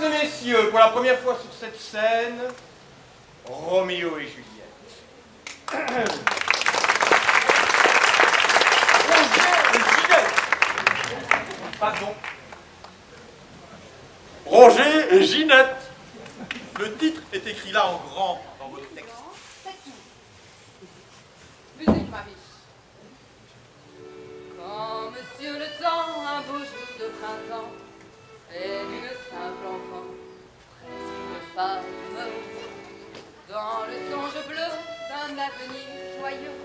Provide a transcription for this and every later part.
Mesdames et messieurs, pour la première fois sur cette scène, Roméo et Juliette. Pardon. Roger et Ginette. Le titre est écrit là en grand dans votre texte. Avenir joyeux,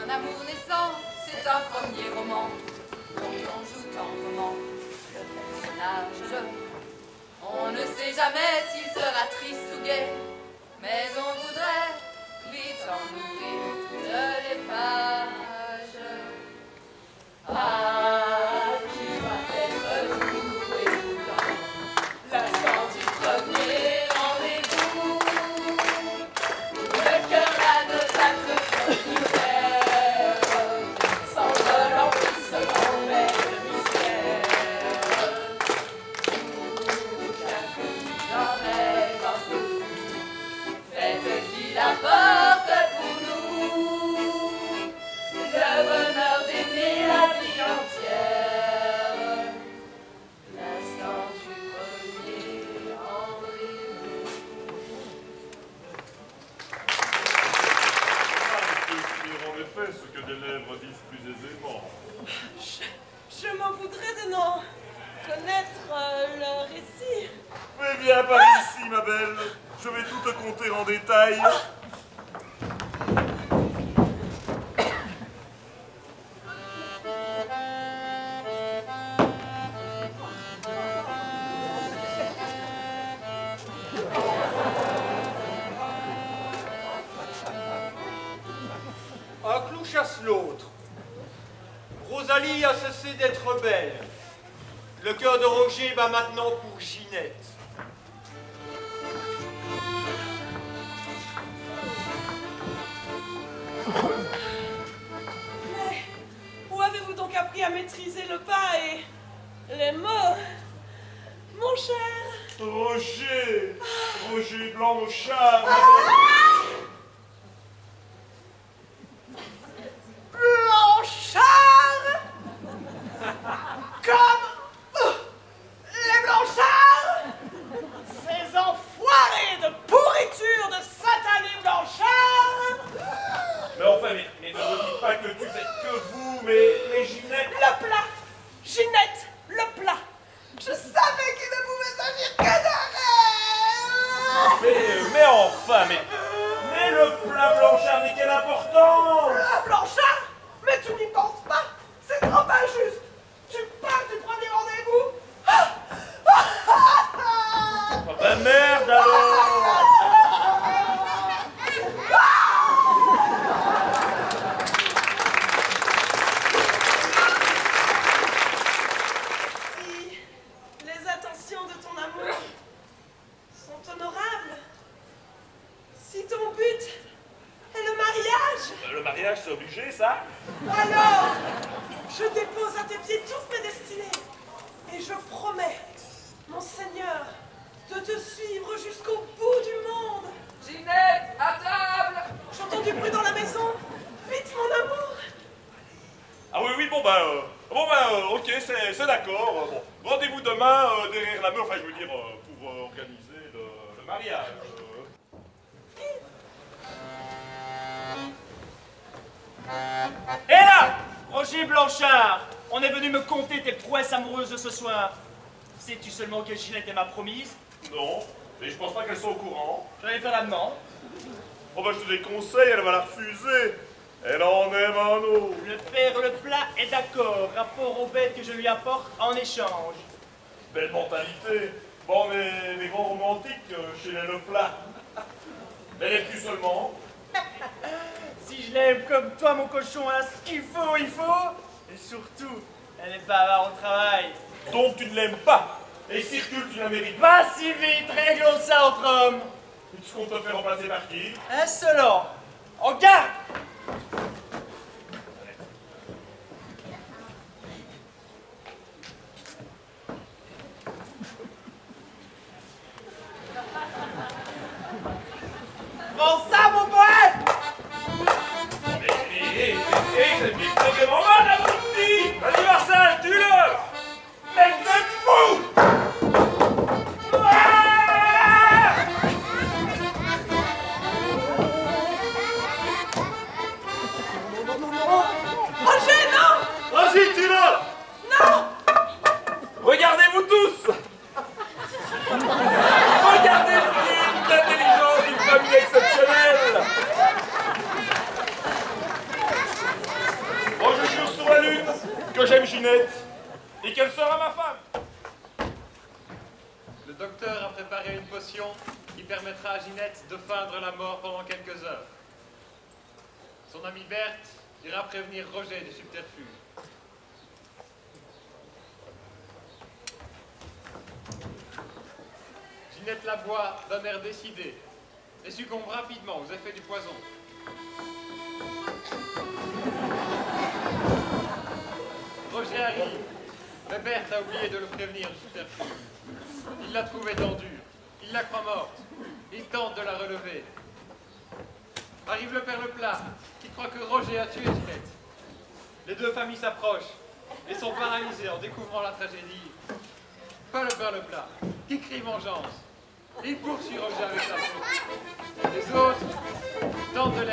Un amour naissant, c'est un premier roman dont on joue tendrement le personnage. On ne sait jamais s'il sera triste ou gai, mais on voudrait vite en ouvrir toutes les des lèvres disent plus aisément. Je, je m'en voudrais de n'en connaître euh, le récit. Mais viens par ici, ma belle. Je vais tout te conter en détail. Un Rosalie a cessé d'être belle. Le cœur de Roger bat maintenant pour Ginette. Mais où avez-vous donc appris à maîtriser le pas et les mots Mon cher? Roger Roger Blanchard Blanchard Comme euh, les Blanchards Ces enfoirés de pourriture de satané Blanchard Mais enfin, mais, mais ne me dites pas que tu sais que vous, mais, mais Ginette... Le plat Ginette, le plat Je savais qu'il ne pouvait s'agir que d'un rêve Mais, mais enfin, mais... Mais le plat Blanchard, mais quelle importance Ah, Blanchard Mais tu n'y penses pas C'est trop injuste Tu parles du premier rendez-vous Ah Oh, bah merde alors Si les attentions de ton amour sont honorables, si ton but est le mariage, Euh, Le ça alors je dépose à tes pieds toutes mes destinées et je promets, mon Seigneur, de te suivre jusqu'au bout du monde. Ginette, à table J'entends du bruit dans la maison. Vite, mon amour. Ah oui, oui, bon bah... euh, bon bah, euh, ok, c'est c'est d'accord. euh, bon, rendez-vous demain euh, derrière la mur, enfin, je veux dire, euh, pour euh, organiser le, le mariage. Roger Blanchard, On est venu me conter tes prouesses amoureuses de ce soir. Sais-tu seulement que Ginette est ma promise? Non, mais je pense pas qu'elle soit au courant. J'allais faire la demande. Oh bah je te déconseille, elle va la refuser. Elle en aime un autre. Le père le plat est d'accord, rapport aux bêtes que je lui apporte en échange. Belle mentalité. Bon, on est des grands romantiques euh, chez les Le Plat. Mais l'es-tu seulement Si je l'aime comme toi, mon cochon, hein, ce qu'il faut, il faut. Et surtout, elle est bavard au travail. Donc tu ne l'aimes pas. Et circule, tu la mérites. Pas si vite, réglons ça entre hommes. Est-ce qu'on te fait remplacer par qui? Insolent. En garde j'aime Ginette et qu'elle sera ma femme? Le docteur a préparé une potion qui permettra à Ginette de feindre la mort pendant quelques heures. Son ami Berthe ira prévenir Roger du subterfuge. Ginette la boit d'un air décidé et succombe rapidement aux effets du poison. Roger arrive, Berthe a oublié de le prévenir du subterfuge. Il l'a trouvée tendue, il la croit morte, il tente de la relever. Arrive le père Leplat, qui croit que Roger a tué Ginette. Les deux familles s'approchent et sont paralysées en découvrant la tragédie. Pas le père Leplat, qui crie vengeance. Il poursuit Roger avec sa faute. Les autres tentent de les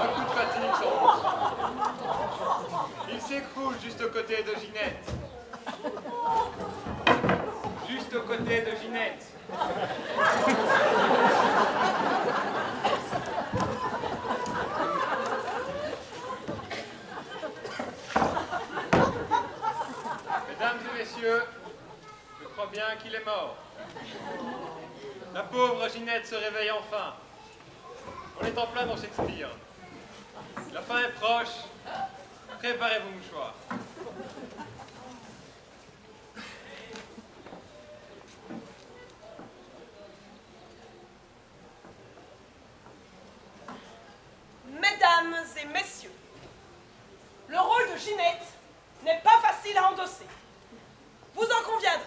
Un coup de fatigue sans doute. Il s'écroule juste aux côtés de Ginette. Juste aux côtés de Ginette. Mesdames et messieurs, je crois bien qu'il est mort. La pauvre Ginette se réveille enfin. On est en plein dans Shakespeare. La fin est proche. Préparez vos mouchoirs. Mesdames et messieurs, le rôle de Ginette n'est pas facile à endosser. Vous en conviendrez.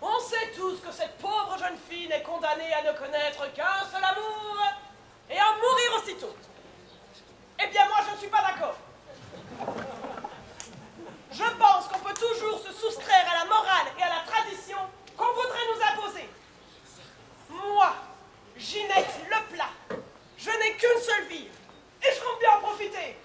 On sait tous que cette pauvre jeune fille n'est condamnée à ne connaître qu'un seul amour et à mourir aussitôt. Eh bien, moi, je ne suis pas d'accord. Je pense qu'on peut toujours se soustraire à la morale et à la tradition qu'on voudrait nous imposer. Moi, Ginette Leplat, je n'ai qu'une seule vie et je compte bien en profiter.